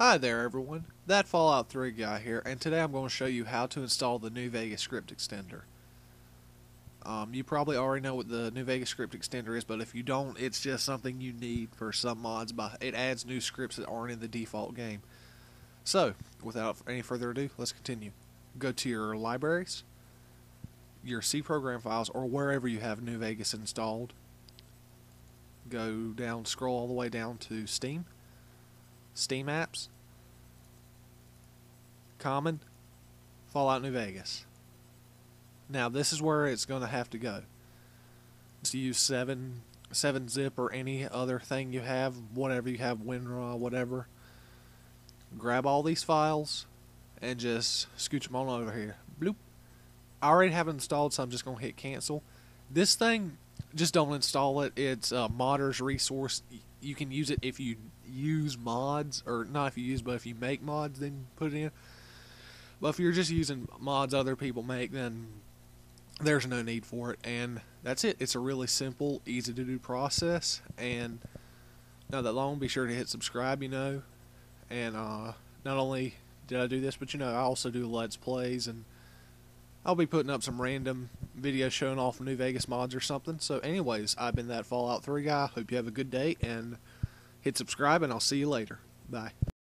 Hi there everyone, that Fallout 3 guy here, and today I'm going to show you how to install the New Vegas script extender. Um, you probably already know what the New Vegas script extender is, but if you don't, it's just something you need for some mods. But it adds new scripts that aren't in the default game. So, without any further ado, let's continue. Go to your libraries, your C program files, or wherever you have New Vegas installed. Go down, scroll all the way down to Steam. Steam apps, Common, Fallout New Vegas. Now this is where it's going to have to go. To use seven seven zip or any other thing you have, whatever you have, WinRAR, whatever. Grab all these files and just scooch them on over here. Bloop. I already have it installed, so I'm just going to hit cancel. This thing, just don't install it. It's a modder's resource. You can use it if you use mods, or not if you use, but if you make mods, then put it in. But if you're just using mods other people make, then there's no need for it. And that's it. It's a really simple, easy to do process. And not that long, be sure to hit subscribe, you know. And uh, not only did I do this, but you know, I also do Let's Plays, and I'll be putting up some random videos showing off New Vegas mods or something. So, anyways, I've been that Fallout 3 guy. Hope you have a good day, and hit subscribe, and I'll see you later. Bye.